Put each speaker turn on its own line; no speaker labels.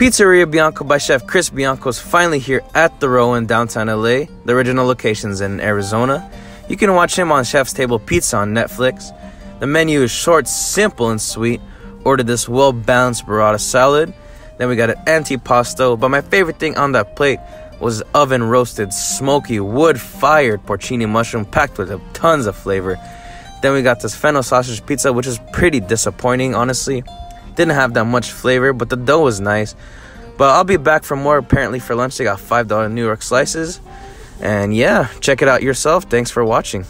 Pizzeria Bianco by Chef Chris Bianco is finally here at the Row in downtown LA. The original location's in Arizona. You can watch him on Chef's Table Pizza on Netflix. The menu is short, simple, and sweet. Ordered this well balanced burrata salad. Then we got an antipasto, but my favorite thing on that plate was oven roasted, smoky, wood fired porcini mushroom packed with tons of flavor. Then we got this fennel sausage pizza, which is pretty disappointing, honestly. Didn't have that much flavor, but the dough was nice. But I'll be back for more apparently for lunch. They got $5 New York slices. And yeah, check it out yourself. Thanks for watching.